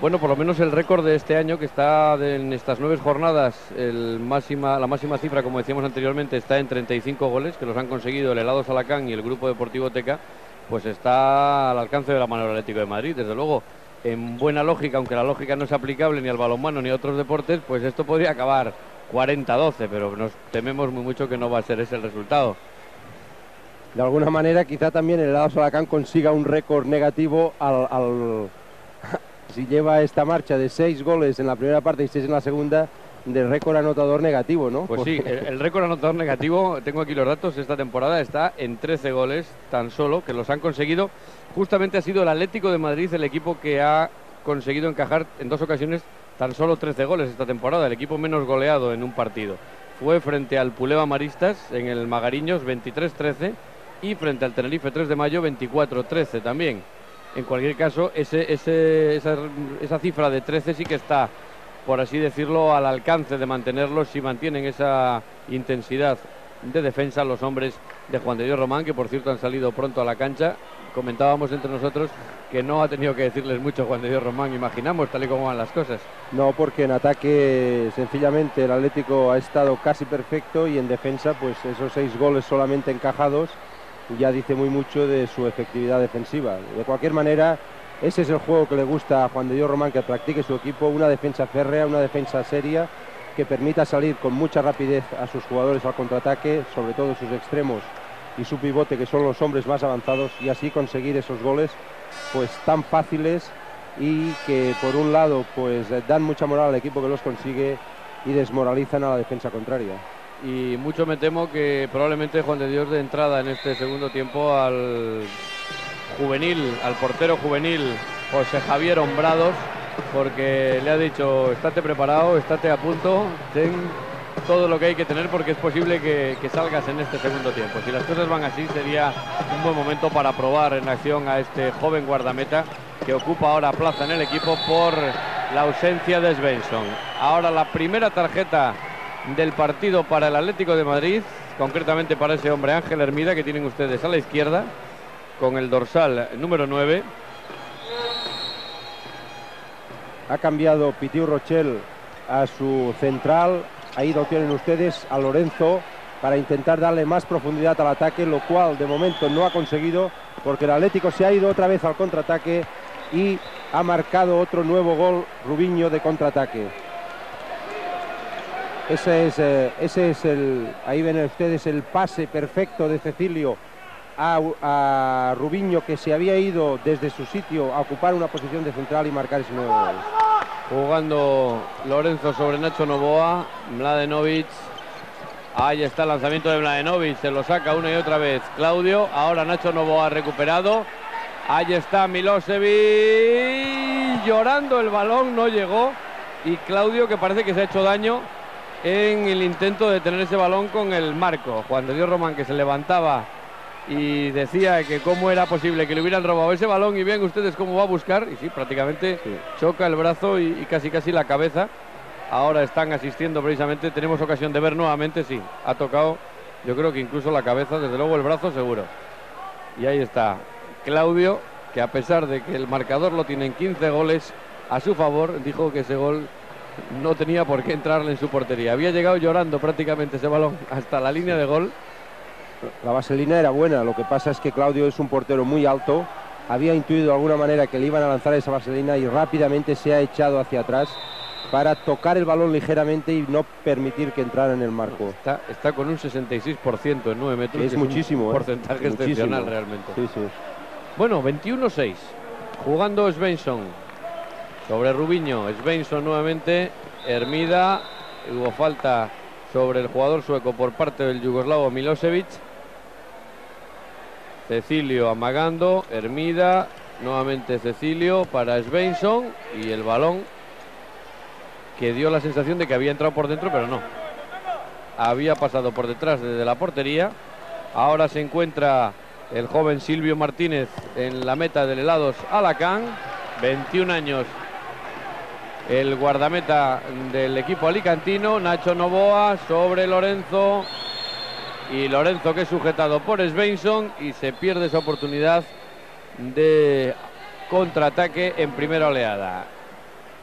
Bueno, por lo menos el récord de este año, que está en estas nueve jornadas, la máxima cifra, como decíamos anteriormente, está en 35 goles, que los han conseguido el Helado Salacán y el Grupo Deportivo Teca, pues está al alcance de la mano del Atlético de Madrid. Desde luego, en buena lógica, aunque la lógica no es aplicable ni al balonmano ni a otros deportes, pues esto podría acabar 40-12, pero nos tememos muy mucho que no va a ser ese el resultado. De alguna manera, quizá también el Helado Salacán consiga un récord negativo al si lleva esta marcha de seis goles en la primera parte y seis en la segunda, de récord anotador negativo, ¿no? Pues sí, el, récord anotador negativo, tengo aquí los datos, esta temporada está en 13 goles tan solo, que los han conseguido. Justamente ha sido el Atlético de Madrid el equipo que ha conseguido encajar en dos ocasiones tan solo 13 goles esta temporada, el equipo menos goleado en un partido. Fue frente al Puleva Maristas en el Magariños 23-13 y frente al Tenerife 3 de mayo 24-13 también. En cualquier caso, esa, cifra de 13 sí que está, por así decirlo, al alcance de mantenerlos si mantienen esa intensidad de defensa los hombres de Juan de Dios Román, que por cierto han salido pronto a la cancha. Comentábamos entre nosotros que no ha tenido que decirles mucho Juan de Dios Román, imaginamos, tal y como van las cosas. No, porque en ataque sencillamente el Atlético ha estado casi perfecto y en defensa, pues esos seis goles solamente encajados ya dice muy mucho de su efectividad defensiva. De cualquier manera, ese es el juego que le gusta a Juan de Dios Román que practique su equipo, una defensa férrea, una defensa seria, que permita salir con mucha rapidez a sus jugadores al contraataque, sobre todo sus extremos y su pivote, que son los hombres más avanzados, y así conseguir esos goles pues tan fáciles y que por un lado pues dan mucha moral al equipo que los consigue y desmoralizan a la defensa contraria y mucho me temo que probablemente Juan de Dios de entrada en este segundo tiempo al juvenil, al portero juvenil José Javier Hombrados, porque le ha dicho, estate preparado, estate a punto, ten todo lo que hay que tener porque es posible que, que, salgas en este segundo tiempo. Si las cosas van así sería un buen momento para probar en acción a este joven guardameta que ocupa ahora plaza en el equipo por la ausencia de Svensson. Ahora la primera tarjeta del partido para el Atlético de Madrid, concretamente para ese hombre Ángel Hermida que tienen ustedes a la izquierda, con el dorsal número 9. Ha cambiado Pitiu Rochel a su central, ahí lo tienen ustedes, a Lorenzo, para intentar darle más profundidad al ataque, lo cual de momento no ha conseguido, porque el Atlético se ha ido otra vez al contraataque y ha marcado otro nuevo gol Rubiño de contraataque. Ese es, eh, ese es el, ahí ven ustedes el pase perfecto de Cecilio a, Rubiño que se había ido desde su sitio a ocupar una posición de central y marcar ese nuevo gol. Jugando Lorenzo sobre Nacho Novoa, Mladenovic. Ahí está el lanzamiento de Mladenovic, se lo saca una y otra vez Claudio. Ahora Nacho Novoa recuperado. Ahí está Milosevic llorando el balón, no llegó. Y Claudio que parece que se ha hecho daño en el intento de tener ese balón con el marco. Juan de Dios Román que se levantaba y decía que cómo era posible que le hubieran robado ese balón y vean ustedes cómo va a buscar y sí, prácticamente choca el brazo y, casi casi la cabeza. Ahora están asistiendo precisamente, tenemos ocasión de ver nuevamente, sí, ha tocado yo creo que incluso la cabeza, desde luego el brazo seguro. Y ahí está Claudio, que a pesar de que el marcador lo tiene en 15 goles a su favor, dijo que ese gol no tenía por qué entrarle en su portería. Había llegado llorando prácticamente ese balón hasta la línea de gol. La vaselina era buena, lo que pasa es que Claudio es un portero muy alto, había intuido de alguna manera que le iban a lanzar esa vaselina y rápidamente se ha echado hacia atrás para tocar el balón ligeramente y no permitir que entrara en el marco. Está, está con un 66% en 9 metros. Es muchísimo. un ¿eh? porcentaje excepcional realmente. Bueno, 21-6. Jugando Svensson sobre Rubiño. Svensson nuevamente. Hermida. Hubo falta sobre el jugador sueco por parte del yugoslavo Milosevic. Cecilio amagando. Hermida. Nuevamente Cecilio para Svensson. Y el balón que dio la sensación de que había entrado por dentro, pero no. Había pasado por detrás desde la portería. Ahora se encuentra el joven Silvio Martínez en la meta del helados Alacán. 21 años el guardameta del equipo alicantino, Nacho Novoa, sobre Lorenzo. Y Lorenzo que es sujetado por Svensson y se pierde esa oportunidad de contraataque en primera oleada.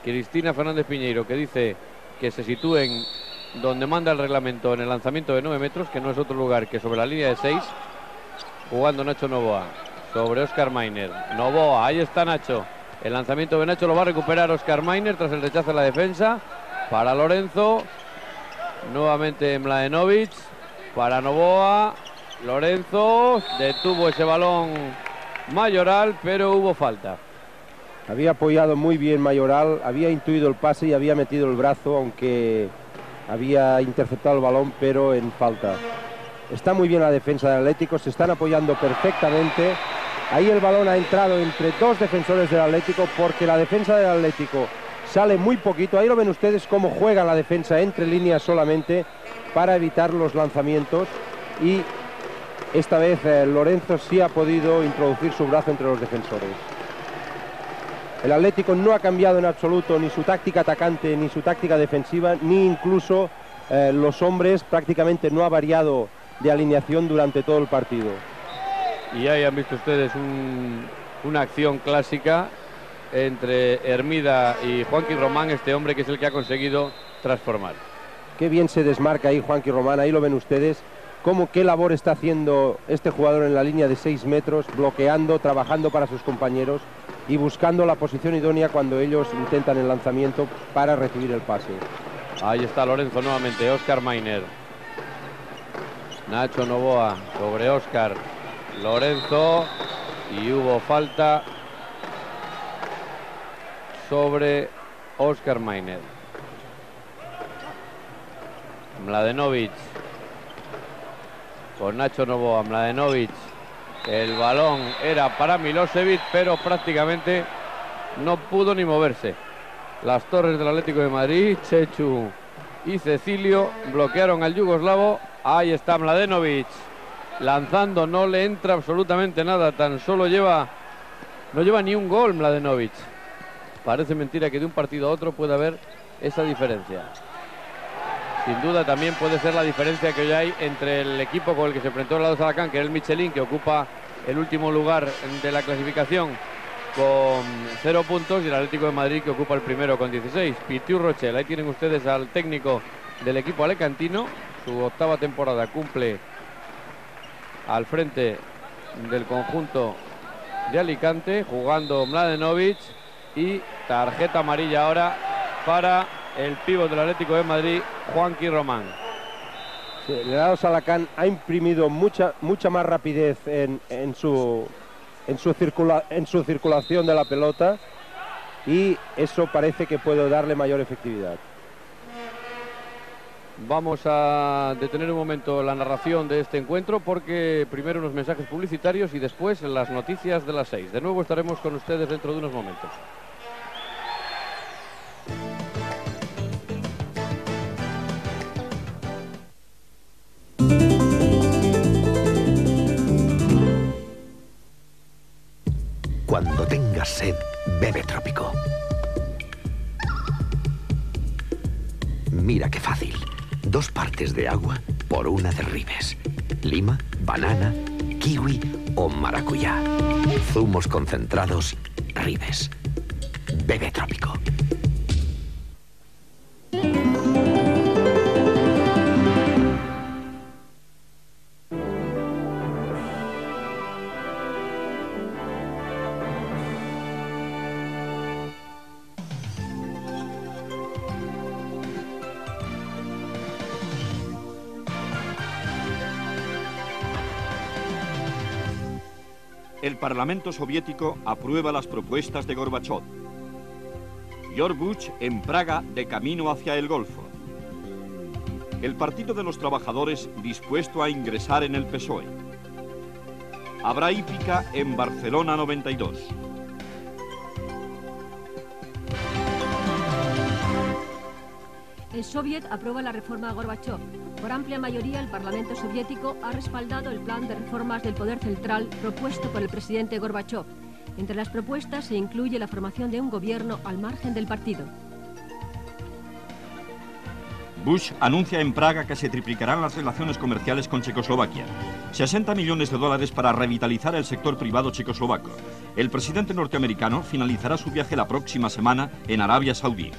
Cristina Fernández Piñeiro, que dice que se sitúen donde manda el reglamento en el lanzamiento de 9 metros, que no es otro lugar que sobre la línea de 6, jugando Nacho Novoa sobre Oscar Mainer. Novoa, ahí está Nacho. El lanzamiento de Nacho lo va a recuperar Oscar Mainer tras el rechazo de la defensa. Para Lorenzo, nuevamente Mladenovic. Para Novoa, Lorenzo detuvo ese balón Mayoral, pero hubo falta. Había apoyado muy bien Mayoral, había intuido el pase y había metido el brazo, aunque había interceptado el balón, pero en falta. Está muy bien la defensa del Atlético, se están apoyando perfectamente. Ahí el balón ha entrado entre dos defensores del Atlético porque la defensa del Atlético sale muy poquito. Ahí lo ven ustedes cómo juega la defensa entre líneas solamente para evitar los lanzamientos y esta vez eh, Lorenzo sí ha podido introducir su brazo entre los defensores. El Atlético no ha cambiado en absoluto ni su táctica atacante ni su táctica defensiva, ni incluso eh, los hombres prácticamente no ha variado de alineación durante todo el partido. Y ahí han visto ustedes una acción clásica entre Hermida y Juanqui Román, este hombre que es el que ha conseguido transformar. Qué bien se desmarca ahí Juanqui Román, ahí lo ven ustedes cómo qué labor está haciendo este jugador en la línea de 6 metros, bloqueando, trabajando para sus compañeros y buscando la posición idónea cuando ellos intentan el lanzamiento para recibir el pase. Ahí está Lorenzo nuevamente, Oscar Mainer. Nacho Novoa sobre Oscar. Lorenzo y hubo falta sobre Oscar Mainer. Mladenovic con Nacho Novoa, Mladenovic. El balón era para Milosevic, pero prácticamente no pudo ni moverse. Las torres del Atlético de Madrid, Chechu y Cecilio bloquearon al yugoslavo. Ahí está Mladenovic lanzando, no le entra absolutamente nada, tan solo lleva, no lleva ni un gol Mladenovic. Parece mentira que de un partido a otro pueda haber esa diferencia. Sin duda también puede ser la diferencia que hoy hay entre el equipo con el que se enfrentó el lado Salacán, que es el Michelin, que ocupa el último lugar de la clasificación con cero puntos, y el Atlético de Madrid, que ocupa el primero con 16. Pitiu Rochel, ahí tienen ustedes al técnico del equipo alecantino, su octava temporada cumple al frente del conjunto de Alicante, jugando Mladenovic y tarjeta amarilla ahora para el pivo del Atlético de Madrid, Juanqui Román. Sí, el Salacán ha imprimido mucha, mucha más rapidez en, su, en, su en su circulación de la pelota y eso parece que puede darle mayor efectividad. Vamos a detener un momento la narración de este encuentro porque primero unos mensajes publicitarios y después las noticias de las seis. De nuevo estaremos con ustedes dentro de unos momentos. Cuando tengas sed, bebe trópico. Mira qué fácil. Dos partes de agua por una de ribes. Lima, banana, kiwi o maracuyá. Zumos concentrados, ribes. Bebe trópico. Parlamento soviético aprueba las propuestas de Gorbachev. George en Praga de camino hacia el Golfo. El Partido de los Trabajadores dispuesto a ingresar en el PSOE. Habrá hípica en Barcelona 92. El Soviet aprueba la reforma de Gorbachev. Por amplia mayoría, el Parlamento soviético ha respaldado el plan de reformas del poder central propuesto por el presidente Gorbachev. Entre las propuestas se incluye la formación de un gobierno al margen del partido. Bush anuncia en Praga que se triplicarán las relaciones comerciales con Checoslovaquia. 60 millones de dólares para revitalizar el sector privado checoslovaco. El presidente norteamericano finalizará su viaje la próxima semana en Arabia Saudí.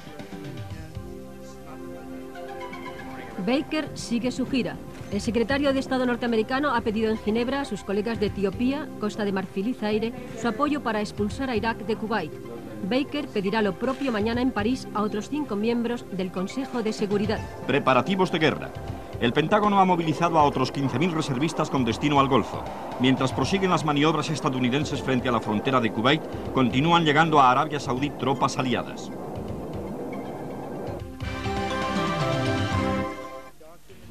Baker sigue su gira. El secretario de Estado norteamericano ha pedido en Ginebra a sus colegas de Etiopía, Costa de Marfil y Zaire su apoyo para expulsar a Irak de Kuwait. Baker pedirá lo propio mañana en París a otros cinco miembros del Consejo de Seguridad. Preparativos de guerra. El Pentágono ha movilizado a otros 15.000 reservistas con destino al Golfo. Mientras prosiguen las maniobras estadounidenses frente a la frontera de Kuwait, continúan llegando a Arabia Saudí tropas aliadas.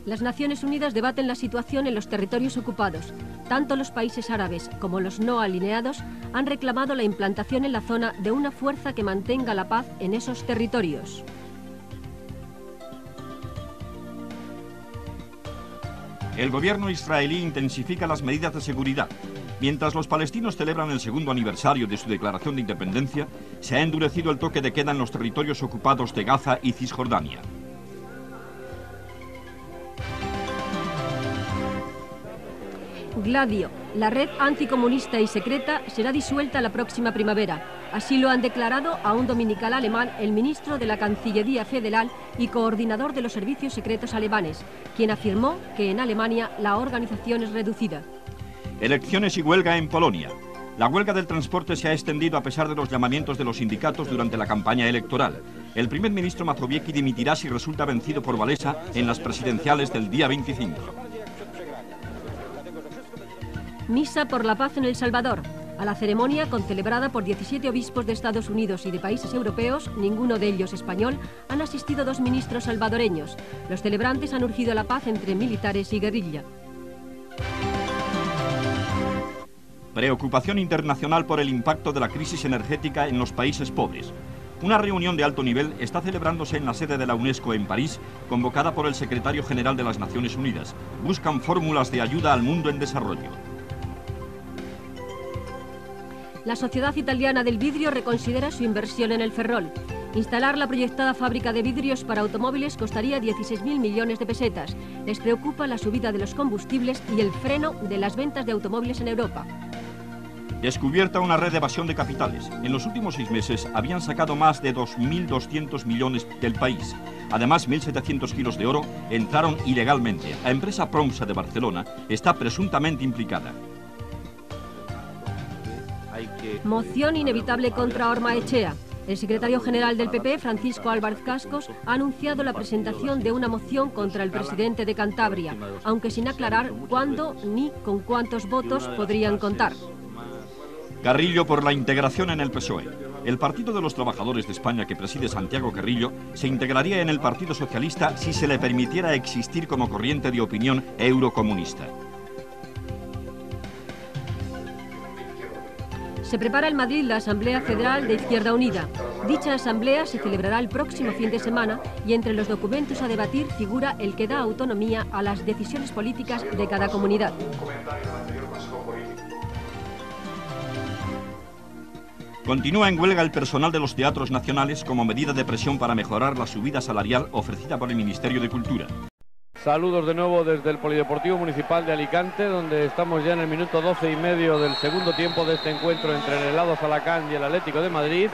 Las Naciones Unidas debaten la situación en los territorios ocupados. Tanto los países árabes como los no alineados han reclamado la implantación en la zona de una fuerza que mantenga la paz en esos territorios. El gobierno israelí intensifica las medidas de seguridad. Mientras los palestinos celebran el segundo aniversario de su declaración de independencia, se ha endurecido el toque de queda en los territorios ocupados de Gaza y Cisjordania. Gladio, la red anticomunista y secreta, será disuelta la próxima primavera. Así lo han declarado a un dominical alemán el ministro de la Cancillería Federal y coordinador de los servicios secretos alemanes, quien afirmó que en Alemania la organización es reducida. Elecciones y huelga en Polonia. La huelga del transporte se ha extendido a pesar de los llamamientos de los sindicatos durante la campaña electoral. El primer ministro Mazowiecki dimitirá si resulta vencido por Valesa en las presidenciales del día 25. Misa por la paz en El Salvador. A la ceremonia, concelebrada por 17 obispos de Estados Unidos y de países europeos, ninguno de ellos español, han asistido dos ministros salvadoreños. Los celebrantes han urgido la paz entre militares y guerrilla. Preocupación internacional por el impacto de la crisis energética en los países pobres. Una reunión de alto nivel está celebrándose en la sede de la UNESCO en París, convocada por el secretario general de las Naciones Unidas. Buscan fórmulas de ayuda al mundo en desarrollo. La Sociedad Italiana del Vidrio reconsidera su inversión en el Ferrol. Instalar la proyectada fábrica de vidrios para automóviles costaría 16.000 millones de pesetas. Les preocupa la subida de los combustibles y el freno de las ventas de automóviles en Europa. Descubierta una red de evasión de capitales. En los últimos seis meses habían sacado más de 2.200 millones del país. Además, 1.700 kilos de oro entraron ilegalmente. La empresa Promsa de Barcelona está presuntamente implicada. Moción inevitable contra Orma Echea. El secretario general del PP, Francisco Álvarez Cascos, ha anunciado la presentación de una moción contra el presidente de Cantabria, aunque sin aclarar cuándo ni con cuántos votos podrían contar. Carrillo por la integración en el PSOE. El Partido de los Trabajadores de España que preside Santiago Carrillo se integraría en el Partido Socialista si se le permitiera existir como corriente de opinión eurocomunista. Se prepara en Madrid la Asamblea Federal de Izquierda Unida. Dicha asamblea se celebrará el próximo fin de semana y entre los documentos a debatir figura el que da autonomía a las decisiones políticas de cada comunidad. Continúa en huelga el personal de los teatros nacionales como medida de presión para mejorar la subida salarial ofrecida por el Ministerio de Cultura. Saludos de nuevo desde el Polideportivo Municipal de Alicante, donde estamos ya en el minuto 12 y medio del segundo tiempo de este encuentro entre el helado Salacán y el Atlético de Madrid.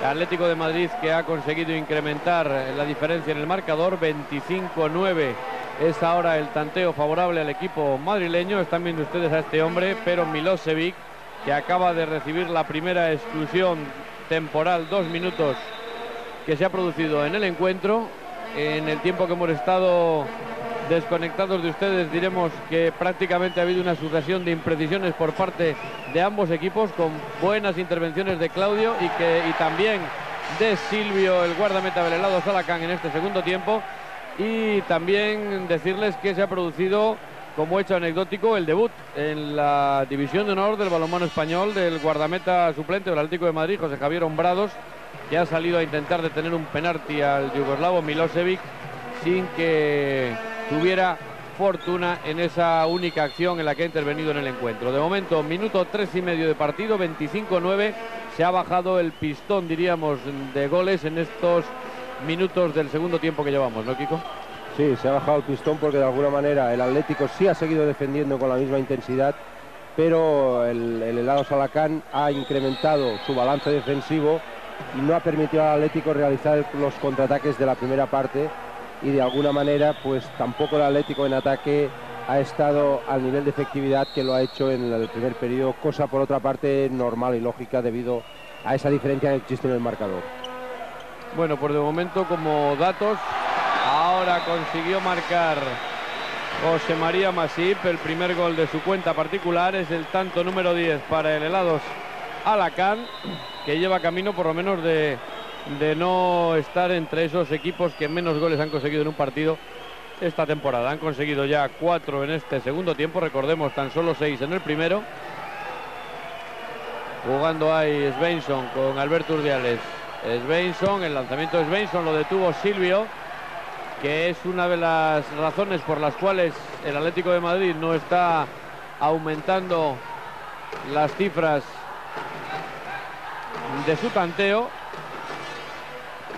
El Atlético de Madrid que ha conseguido incrementar la diferencia en el marcador, 25-9 es ahora el tanteo favorable al equipo madrileño. Están viendo ustedes a este hombre, pero Milosevic, que acaba de recibir la primera exclusión temporal, dos minutos que se ha producido en el encuentro. En el tiempo que hemos estado desconectados de ustedes, diremos que prácticamente ha habido una sucesión de imprecisiones por parte de ambos equipos, con buenas intervenciones de Claudio y, que, y también de Silvio, el guardameta del helado Salacán en este segundo tiempo. Y también decirles que se ha producido, como hecho anecdótico, el debut en la división de honor del balonmano español del guardameta suplente del Atlético de Madrid, José Javier Hombrados, que ha salido a intentar detener un penalti al yugoslavo Milosevic sin que tuviera fortuna en esa única acción en la que ha intervenido en el encuentro. De momento, minuto tres y medio de partido, 25-9, se ha bajado el pistón, diríamos, de goles en estos minutos del segundo tiempo que llevamos, ¿no, Kiko? Sí, se ha bajado el pistón porque de alguna manera el Atlético sí ha seguido defendiendo con la misma intensidad, pero el, el helado Salacán ha incrementado su balance defensivo y no ha permitido al Atlético realizar los contraataques de la primera parte y de alguna manera pues tampoco el Atlético en ataque ha estado al nivel de efectividad que lo ha hecho en el primer periodo, cosa por otra parte normal y lógica debido a esa diferencia que existe en el marcador. Bueno, por de momento como datos, ahora consiguió marcar José María Masip, el primer gol de su cuenta particular, es el tanto número 10 para el Helados Alacán, que lleva camino por lo menos de, de no estar entre esos equipos que menos goles han conseguido en un partido esta temporada. Han conseguido ya cuatro en este segundo tiempo, recordemos tan solo seis en el primero. Jugando ahí Svensson con Alberto Urdiales. Svensson, el lanzamiento de Svensson lo detuvo Silvio, que es una de las razones por las cuales el Atlético de Madrid no está aumentando las cifras de su tanteo.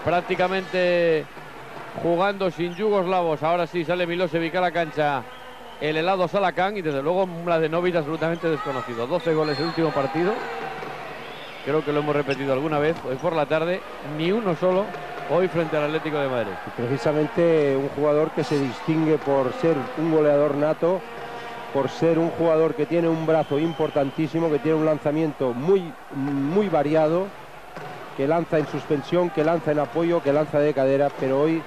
Prácticamente jugando sin yugoslavos. Ahora sí sale Milosevic a la cancha. El helado Salacán y desde luego la de Novit absolutamente desconocido. 12 goles el último partido. Creo que lo hemos repetido alguna vez hoy por la tarde. Ni uno solo hoy frente al Atlético de Madrid. Precisamente un jugador que se distingue por ser un goleador nato, por ser un jugador que tiene un brazo importantísimo, que tiene un lanzamiento muy, muy variado, que lanza en suspensión, que lanza en apoyo, que lanza de cadera, pero hoy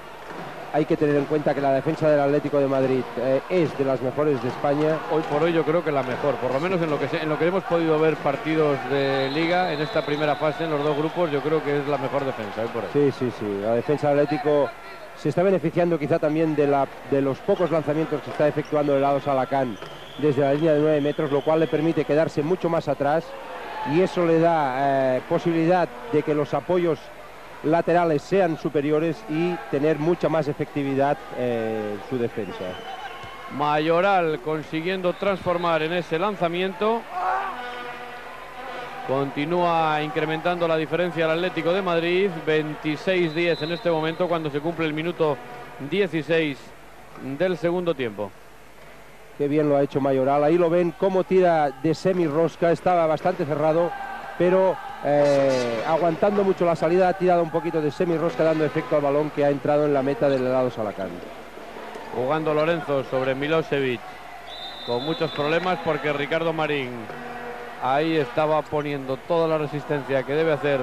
hay que tener en cuenta que la defensa del Atlético de Madrid eh, es de las mejores de España. Hoy por hoy yo creo que la mejor, por lo menos en lo que en lo que hemos podido ver partidos de liga en esta primera fase en los dos grupos, yo creo que es la mejor defensa. por Sí, sí, sí. La defensa del Atlético se está beneficiando quizá también de, la, de los pocos lanzamientos que está efectuando el lado Salacán desde la línea de 9 metros, lo cual le permite quedarse mucho más atrás y eso le da eh, posibilidad de que los apoyos laterales sean superiores y tener mucha más efectividad eh, su defensa. Mayoral consiguiendo transformar en ese lanzamiento. Continúa incrementando la diferencia al Atlético de Madrid. 26-10 en este momento cuando se cumple el minuto 16 del segundo tiempo. Qué bien lo ha hecho Mayoral. Ahí lo ven cómo tira de semi-rosca. Estaba bastante cerrado, pero eh, aguantando mucho la salida, ha tirado un poquito de semi-rosca dando efecto al balón que ha entrado en la meta del helado Salacán. Jugando Lorenzo sobre Milosevic con muchos problemas porque Ricardo Marín ahí estaba poniendo toda la resistencia que debe hacer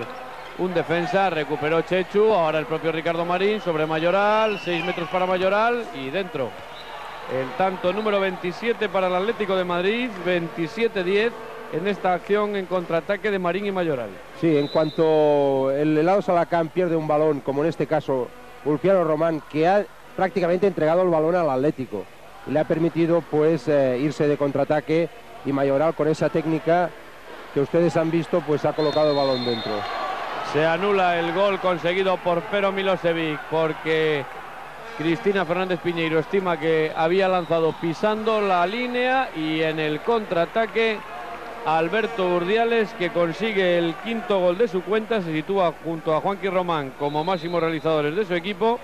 un defensa, recuperó Chechu, ahora el propio Ricardo Marín sobre Mayoral, 6 metros para Mayoral y dentro. El tanto número 27 para el Atlético de Madrid, 27-10 en esta acción en contraataque de Marín y Mayoral. Sí, en cuanto el helado Salacán pierde un balón, como en este caso Ulpiano Román, que ha prácticamente entregado el balón al Atlético y le ha permitido pues eh, irse de contraataque y Mayoral con esa técnica que ustedes han visto pues ha colocado el balón dentro. Se anula el gol conseguido por Pero Milosevic porque Cristina Fernández Piñeiro estima que había lanzado pisando la línea y en el contraataque Alberto Urdiales que consigue el quinto gol de su cuenta, se sitúa junto a Juanqui Román como máximos realizadores de su equipo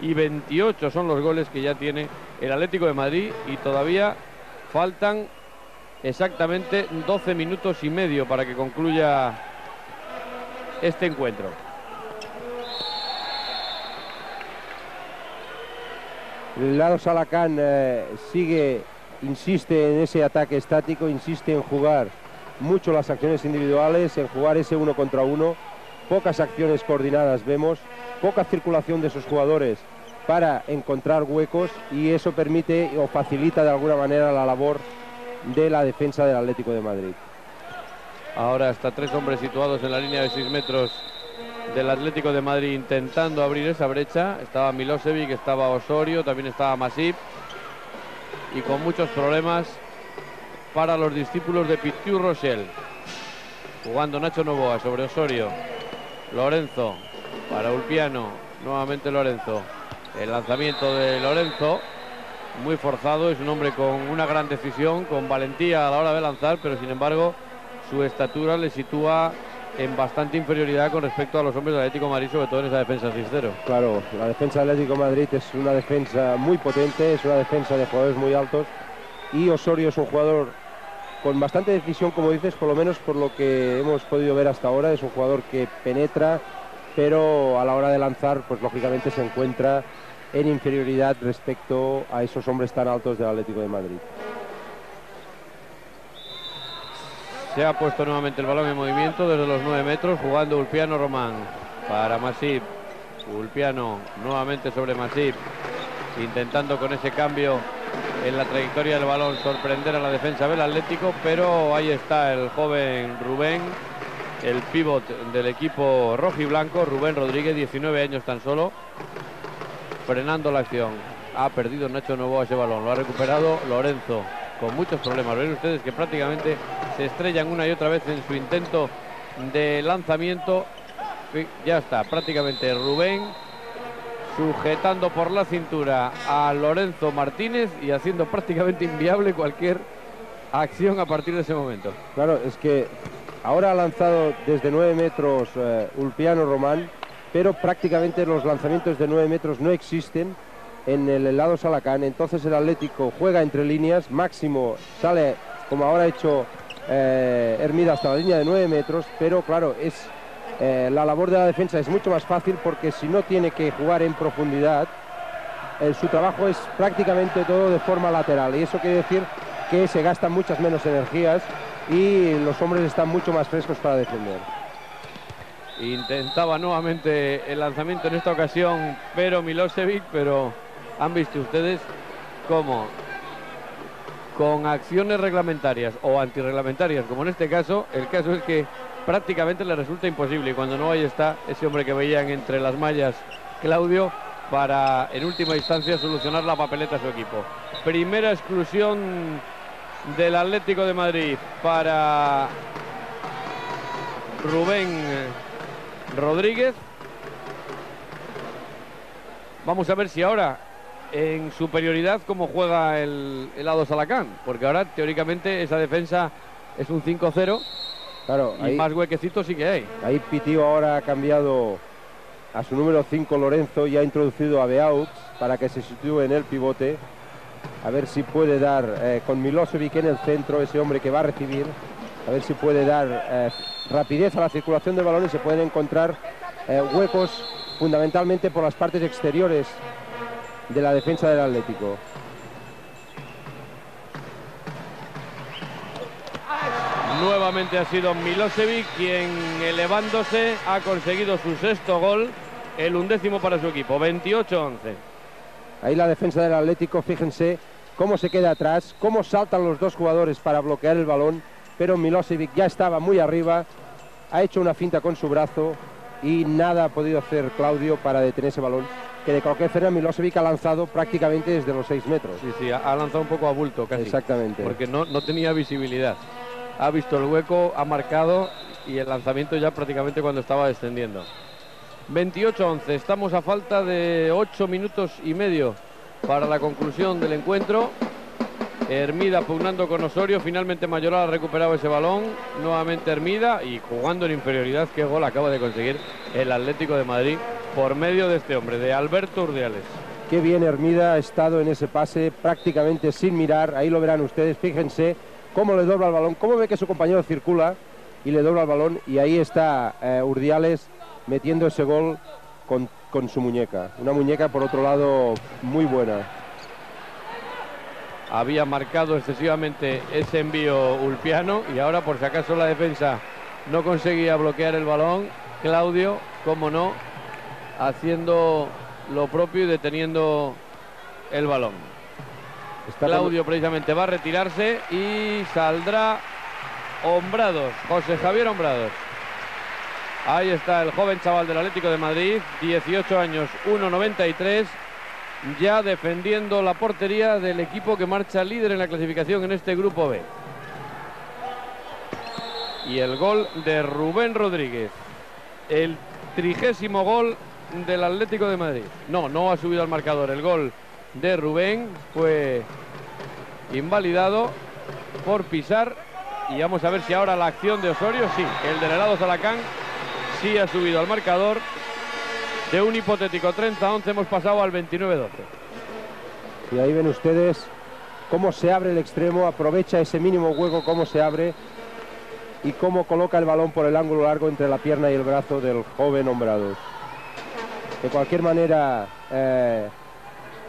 y 28 son los goles que ya tiene el Atlético de Madrid y todavía faltan exactamente 12 minutos y medio para que concluya este encuentro. El lado Salacán eh, sigue insiste en ese ataque estático, insiste en jugar mucho las acciones individuales, en jugar ese uno contra uno, pocas acciones coordinadas vemos, poca circulación de sus jugadores para encontrar huecos y eso permite o facilita de alguna manera la labor de la defensa del Atlético de Madrid. Ahora hasta tres hombres situados en la línea de 6 metros del Atlético de Madrid intentando abrir esa brecha. Estaba Milosevic, estaba Osorio, también estaba Masip y con muchos problemas para los discípulos de Pitiu Rochelle. Jugando Nacho Novoa sobre Osorio. Lorenzo para Ulpiano. Nuevamente Lorenzo. El lanzamiento de Lorenzo. Muy forzado. Es un hombre con una gran decisión, con valentía a la hora de lanzar, pero sin embargo su estatura le sitúa en bastante inferioridad con respecto a los hombres del Atlético Madrid, sobre todo en esa defensa 6-0. Claro, la defensa del Atlético de Madrid es una defensa muy potente, es una defensa de jugadores muy altos y Osorio es un jugador con bastante decisión, como dices, por lo menos por lo que hemos podido ver hasta ahora, es un jugador que penetra, pero a la hora de lanzar, pues lógicamente se encuentra en inferioridad respecto a esos hombres tan altos del Atlético de Madrid. Se ha puesto nuevamente el balón en movimiento desde los 9 metros, jugando Ulpiano Román para Masip. Ulpiano nuevamente sobre Masip, intentando con ese cambio en la trayectoria del balón sorprender a la defensa del Atlético, pero ahí está el joven Rubén, el pívot del equipo rojo y blanco, Rubén Rodríguez, 19 años tan solo, frenando la acción. Ha perdido Nacho Novoa ese balón, lo ha recuperado Lorenzo con muchos problemas. Ven ustedes que prácticamente se estrellan una y otra vez en su intento de lanzamiento. Ya está, prácticamente Rubén sujetando por la cintura a Lorenzo Martínez y haciendo prácticamente inviable cualquier acción a partir de ese momento. Claro, es que ahora ha lanzado desde 9 metros eh, Ulpiano Román, pero prácticamente los lanzamientos de 9 metros no existen en el lado Salacán. Entonces el Atlético juega entre líneas, máximo sale como ahora ha hecho eh, Hermida hasta la línea de 9 metros, pero claro, es eh, la labor de la defensa es mucho más fácil porque si no tiene que jugar en profundidad, eh, su trabajo es prácticamente todo de forma lateral y eso quiere decir que se gastan muchas menos energías y los hombres están mucho más frescos para defender. Intentaba nuevamente el lanzamiento en esta ocasión, pero Milosevic, pero han visto ustedes cómo con acciones reglamentarias o antirreglamentarias, como en este caso, el caso es que prácticamente le resulta imposible y cuando no ahí está ese hombre que veían entre las mallas, Claudio, para en última instancia solucionar la papeleta a su equipo. Primera exclusión del Atlético de Madrid para Rubén Rodríguez. Vamos a ver si ahora en superioridad como juega el, el lado Salacán, porque ahora teóricamente esa defensa es un 5-0 Claro, y más huequecitos sí que hay. Ahí Pitío ahora ha cambiado a su número 5 Lorenzo y ha introducido a Beaux para que se sitúe en el pivote. A ver si puede dar eh, con Milosevic en el centro, ese hombre que va a recibir. A ver si puede dar eh, rapidez a la circulación del balón y se pueden encontrar eh, huecos fundamentalmente por las partes exteriores de la defensa del Atlético. Nuevamente ha sido Milosevic quien elevándose ha conseguido su sexto gol, el undécimo para su equipo, 28-11. Ahí la defensa del Atlético, fíjense cómo se queda atrás, cómo saltan los dos jugadores para bloquear el balón, pero Milosevic ya estaba muy arriba, ha hecho una finta con su brazo y nada ha podido hacer Claudio para detener ese balón, que de cualquier forma Milosevic ha lanzado prácticamente desde los seis metros. Sí, sí, ha lanzado un poco a bulto casi. Exactamente. Porque no, no tenía visibilidad ha visto el hueco, ha marcado y el lanzamiento ya prácticamente cuando estaba descendiendo. 28-11, estamos a falta de 8 minutos y medio para la conclusión del encuentro. Hermida pugnando con Osorio, finalmente Mayoral ha recuperado ese balón, nuevamente Hermida y jugando en inferioridad, qué gol acaba de conseguir el Atlético de Madrid por medio de este hombre, de Alberto Urdiales. Qué bien Hermida ha estado en ese pase prácticamente sin mirar, ahí lo verán ustedes, fíjense cómo le dobla el balón, cómo ve que su compañero circula y le dobla el balón y ahí está eh, Urdiales metiendo ese gol con, con su muñeca. Una muñeca, por otro lado, muy buena. Había marcado excesivamente ese envío Ulpiano y ahora por si acaso la defensa no conseguía bloquear el balón. Claudio, como no, haciendo lo propio y deteniendo el balón. Claudio precisamente va a retirarse y saldrá Hombrados, José Javier Hombrados. Ahí está el joven chaval del Atlético de Madrid, 18 años, 1.93, ya defendiendo la portería del equipo que marcha líder en la clasificación en este grupo B. Y el gol de Rubén Rodríguez, el trigésimo gol del Atlético de Madrid. No, no ha subido al marcador el gol de Rubén fue invalidado por pisar Y vamos a ver si ahora la acción de Osorio, sí, el del helado Salacán sí ha subido al marcador. De un hipotético 30-11 hemos pasado al 29-12. Y ahí ven ustedes cómo se abre el extremo, aprovecha ese mínimo hueco, cómo se abre y cómo coloca el balón por el ángulo largo entre la pierna y el brazo del joven Hombrados. De cualquier manera, eh,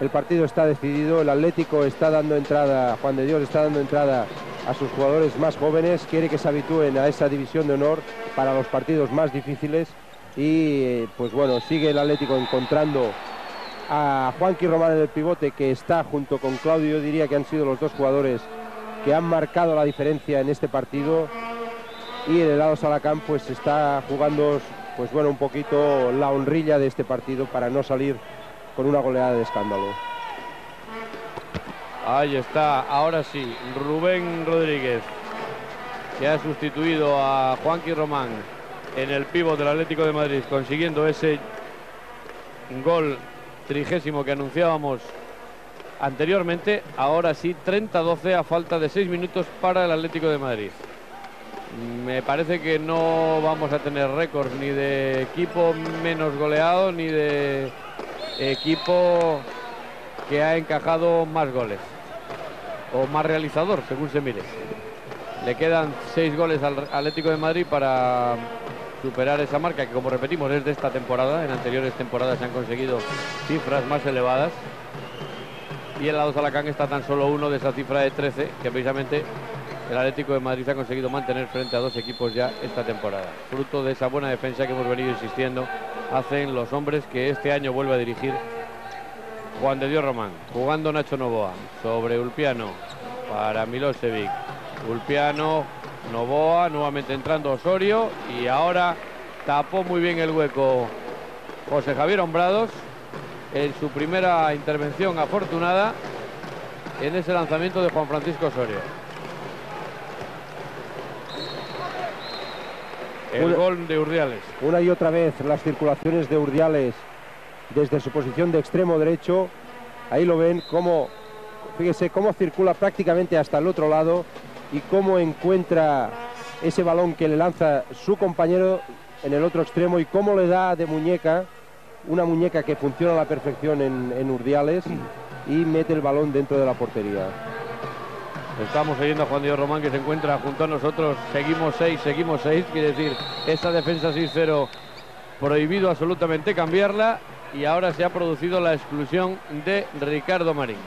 el partido está decidido, el Atlético está dando entrada, Juan de Dios está dando entrada a sus jugadores más jóvenes, quiere que se habitúen a esa división de honor para los partidos más difíciles y pues bueno, sigue el Atlético encontrando a Juanqui Román en el pivote que está junto con Claudio, yo diría que han sido los dos jugadores que han marcado la diferencia en este partido. Y el helado Salacán pues está jugando pues bueno un poquito la honrilla de este partido para no salir con una goleada de escándalo. Ahí está, ahora sí, Rubén Rodríguez, que ha sustituido a Juanqui Román en el pívot del Atlético de Madrid, consiguiendo ese gol trigésimo que anunciábamos anteriormente. Ahora sí, 30-12 a falta de 6 minutos para el Atlético de Madrid. Me parece que no vamos a tener récords ni de equipo menos goleado ni de equipo que ha encajado más goles o más realizador, según se mire. Le quedan seis goles al Atlético de Madrid para superar esa marca que, como repetimos, es de esta temporada. En anteriores temporadas se han conseguido cifras más elevadas. Y el lado Salacán está tan solo uno de esa cifra de 13, que precisamente el Atlético de Madrid ha conseguido mantener frente a dos equipos ya esta temporada. Fruto de esa buena defensa que hemos venido insistiendo, hacen los hombres que este año vuelve a dirigir Juan de Dios Román, jugando Nacho Novoa sobre Ulpiano para Milosevic. Ulpiano, Novoa, nuevamente entrando Osorio y ahora tapó muy bien el hueco José Javier Hombrados en su primera intervención afortunada en ese lanzamiento de Juan Francisco Osorio. El gol de Urdiales. Una y otra vez las circulaciones de Urdiales desde su posición de extremo derecho. Ahí lo ven cómo, fíjese cómo circula prácticamente hasta el otro lado y cómo encuentra ese balón que le lanza su compañero en el otro extremo y cómo le da de muñeca, una muñeca que funciona a la perfección en, Urdiales y mete el balón dentro de la portería. Estamos siguiendo a Juan Diego Román que se encuentra junto a nosotros. Seguimos seis, seguimos seis. Quiere decir, esa defensa 6-0 prohibido absolutamente cambiarla. Y ahora se ha producido la exclusión de Ricardo Marín.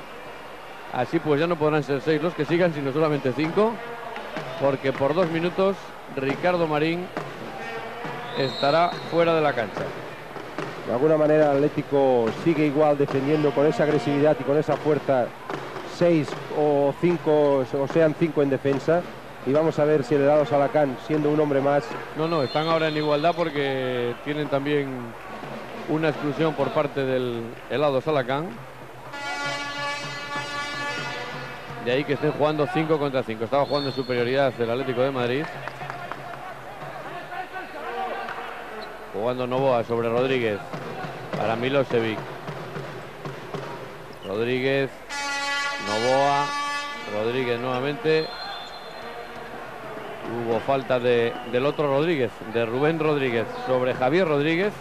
Así pues ya no podrán ser seis los que sigan, sino solamente cinco. Porque por dos minutos Ricardo Marín estará fuera de la cancha. De alguna manera el Atlético sigue igual defendiendo con esa agresividad y con esa fuerza seis o cinco, o sean cinco en defensa. Y vamos a ver si el helado Salacán, siendo un hombre más... No, no, están ahora en igualdad porque tienen también una exclusión por parte del helado Salacán. De ahí que estén jugando 5 contra 5. Estaba jugando en superioridad el Atlético de Madrid. Jugando Novoa sobre Rodríguez. Para Milosevic. Rodríguez. Novoa. Rodríguez nuevamente. Hubo falta de, del otro Rodríguez, de Rubén Rodríguez sobre Javier Rodríguez.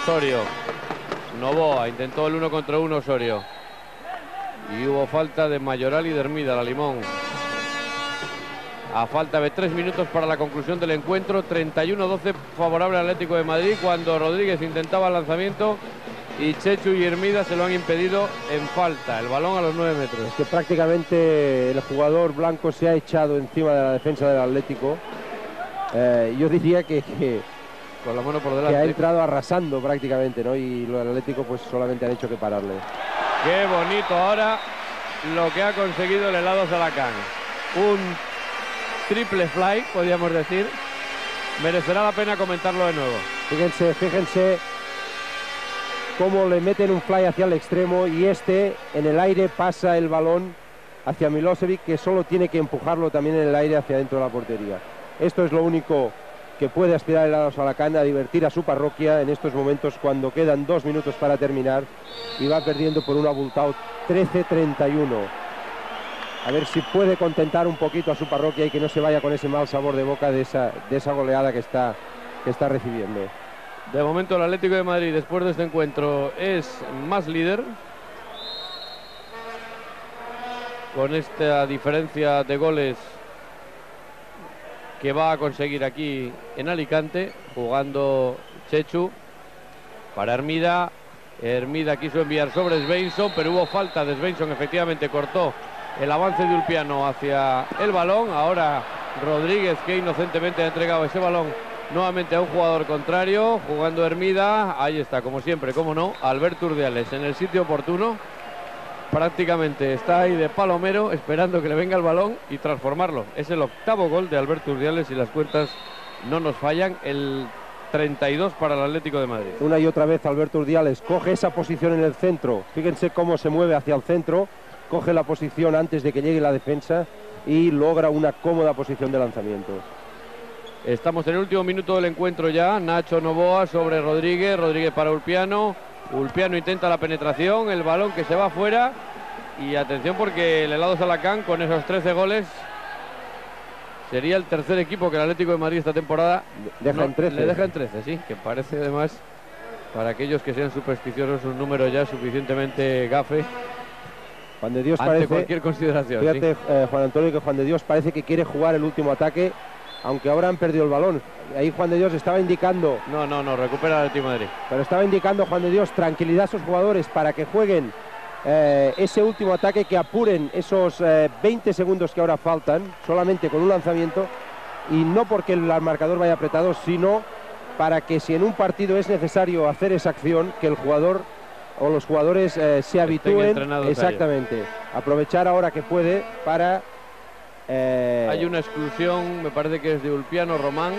Osorio. Novoa intentó el uno contra uno Osorio. Y hubo falta de Mayoral y de Hermida, la Limón. A falta de tres minutos para la conclusión del encuentro, 31-12 favorable al Atlético de Madrid cuando Rodríguez intentaba el lanzamiento y Chechu y Hermida se lo han impedido en falta, el balón a los nueve metros. Es que prácticamente el jugador blanco se ha echado encima de la defensa del Atlético. Eh, yo diría que, que, Con la mano por que ha delante. entrado arrasando prácticamente, ¿no? Y los Atlético pues solamente han hecho que pararle. Qué bonito ahora lo que ha conseguido el helado Salacán. Un triple fly, podríamos decir. Merecerá la pena comentarlo de nuevo. Fíjense, fíjense cómo le meten un fly hacia el extremo y este en el aire pasa el balón hacia Milosevic que solo tiene que empujarlo también en el aire hacia dentro de la portería. Esto es lo único que puede aspirar el Helado Salacán a divertir a su parroquia en estos momentos cuando quedan dos minutos para terminar y va perdiendo por un abultado 13-31. a ver si puede contentar un poquito a su parroquia y que no se vaya con ese mal sabor de boca de esa, de esa goleada que está, que está recibiendo. De momento el Atlético de Madrid después de este encuentro es más líder. Con esta diferencia de goles que va a conseguir aquí en Alicante, jugando Chechu para Hermida. Hermida quiso enviar sobre Svensson, pero hubo falta de Svensson, efectivamente cortó el avance de Ulpiano hacia el balón. Ahora Rodríguez, que inocentemente ha entregado ese balón nuevamente a un jugador contrario, jugando Hermida. Ahí está, como siempre, como no, Alberto Urdiales en el sitio oportuno. Prácticamente está ahí de palomero esperando que le venga el balón y transformarlo. Es el octavo gol de Alberto Urdiales y las cuentas no nos fallan. El 32 para el Atlético de Madrid. Una y otra vez Alberto Urdiales coge esa posición en el centro. Fíjense cómo se mueve hacia el centro. Coge la posición antes de que llegue la defensa y logra una cómoda posición de lanzamiento. Estamos en el último minuto del encuentro ya. Nacho Novoa sobre Rodríguez. Rodríguez para Ulpiano. Ulpiano intenta la penetración. El balón que se va afuera. Y atención porque el helado Salacán con esos 13 goles sería el tercer equipo que el Atlético de Madrid esta temporada deja en 13. Le deja en 13, sí. Que parece además para aquellos que sean supersticiosos un número ya suficientemente gafe. Juan de Dios ante parece, cualquier consideración. fíjate sí. eh, Juan Antonio que Juan de Dios parece que quiere jugar el último ataque, aunque ahora han perdido el balón. Ahí Juan de Dios estaba indicando No, no, no, recupera el Atlético de Madrid. Pero estaba indicando Juan de Dios tranquilidad a sus jugadores para que jueguen eh, ese último ataque, que apuren esos eh, 20 segundos que ahora faltan, solamente con un lanzamiento, y no porque el marcador vaya apretado, sino para que si en un partido es necesario hacer esa acción, que el jugador o los jugadores eh, se habitúen. a. Exactamente. Aprovechar ahora que puede para... eh, Hay una exclusión, me parece que es de Ulpiano Román.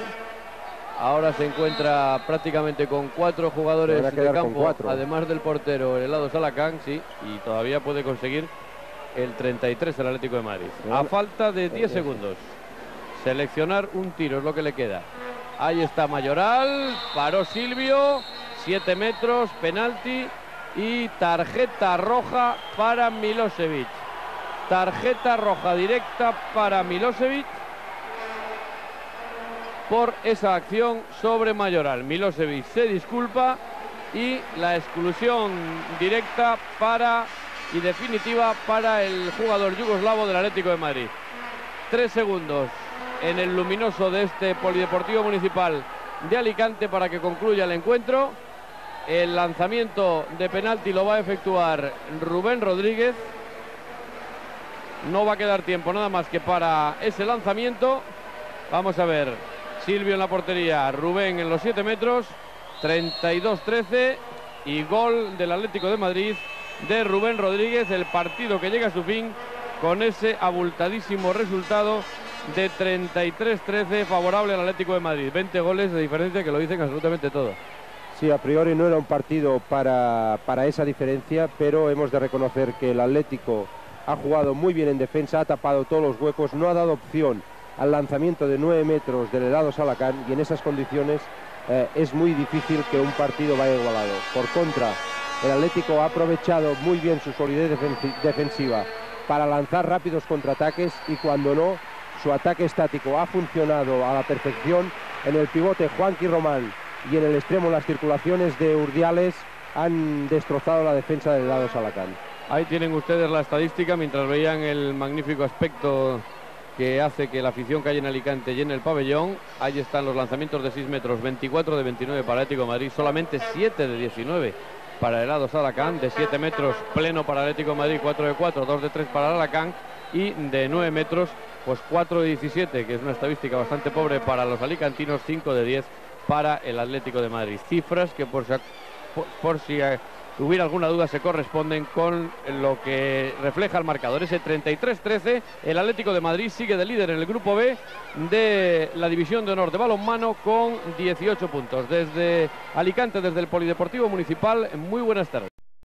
Ahora se encuentra prácticamente con cuatro jugadores de campo, además del portero, el helado Salacán, sí, y todavía puede conseguir el 33 el Atlético de Madrid. A falta de 10 segundos. Seleccionar un tiro es lo que le queda. Ahí está Mayoral, paró Silvio, 7 metros, penalti y tarjeta roja para Milosevic. Tarjeta roja directa para Milosevic por esa acción sobre Mayoral. Milosevic se disculpa y la exclusión directa para y definitiva para el jugador yugoslavo del Atlético de Madrid. Tres segundos en el luminoso de este Polideportivo Municipal de Alicante para que concluya el encuentro. El lanzamiento de penalti lo va a efectuar Rubén Rodríguez. No va a quedar tiempo nada más que para ese lanzamiento. Vamos a ver. Silvio en la portería, Rubén en los 7 metros, 32-13 y gol del Atlético de Madrid de Rubén Rodríguez. El partido que llega a su fin con ese abultadísimo resultado de 33-13 favorable al Atlético de Madrid. 20 goles de diferencia que lo dicen absolutamente todo. Sí, a priori no era un partido para, para esa diferencia, pero hemos de reconocer que el Atlético ha jugado muy bien en defensa, ha tapado todos los huecos, no ha dado opción al lanzamiento de 9 metros del helado Salacán y en esas condiciones eh, es muy difícil que un partido vaya igualado. Por contra, el Atlético ha aprovechado muy bien su solidez defen- defensiva para lanzar rápidos contraataques y cuando no, su ataque estático ha funcionado a la perfección. En el pivote Juanqui Román y en el extremo las circulaciones de Urdiales han destrozado la defensa del lado Salacán. Ahí tienen ustedes la estadística mientras veían el magnífico aspecto que hace que la afición que hay en Alicante llene el pabellón. Ahí están los lanzamientos de 6 metros, 24 de 29 para Atlético de Madrid, solamente 7 de 19 para el helado Salacán, de 7 metros pleno para Atlético de Madrid, 4 de 4, 2 de 3 para Alacán y de 9 metros, pues 4 de 17, que es una estadística bastante pobre para los alicantinos, 5 de 10 para el Atlético de Madrid. Cifras que por si, por, si hubiera alguna duda se corresponden con lo que refleja el marcador. Ese 33-13, el Atlético de Madrid sigue de líder en el grupo B de la división de honor de balonmano con 18 puntos. Desde Alicante, desde el Polideportivo Municipal, muy buenas tardes.